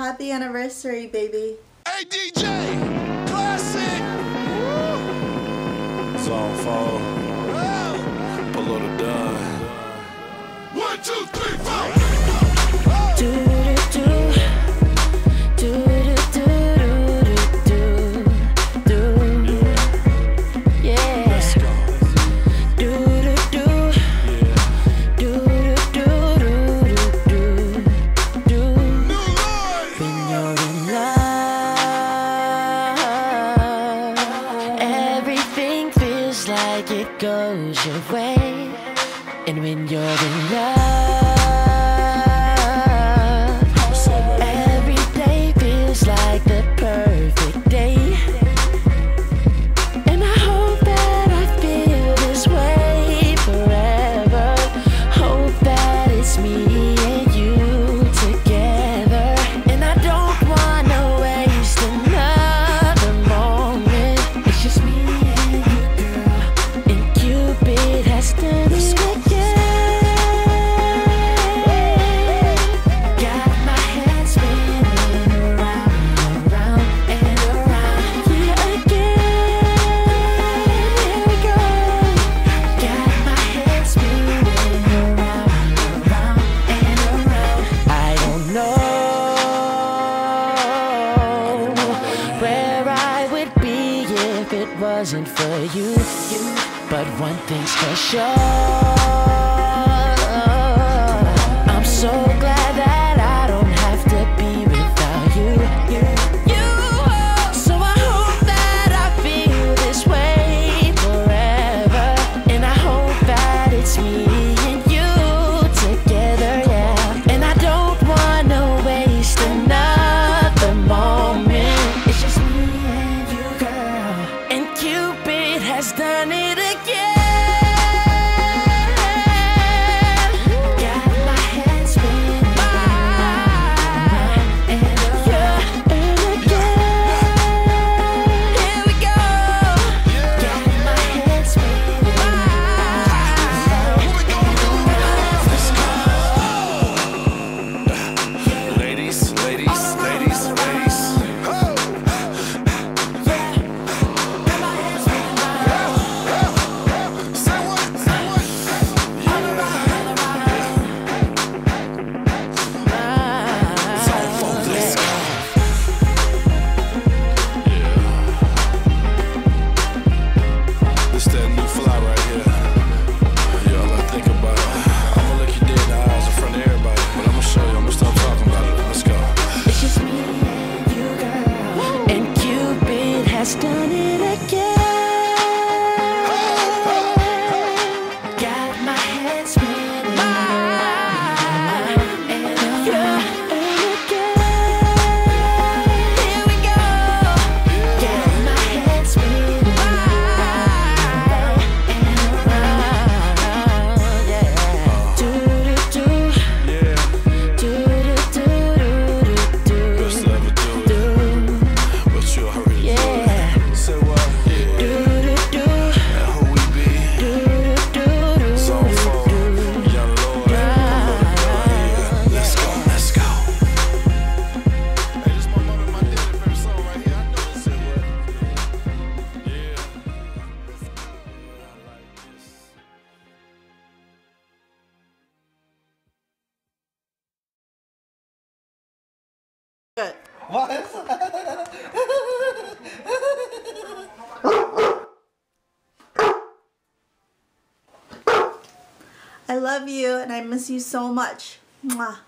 Happy anniversary, baby. Hey, DJ! Classic! Woo! Zone 4. Below the. One, two, three. like it goes your way. And when you're in love, wasn't for you. But one thing's for sure done it again. I love you and I miss you so much. Mwah.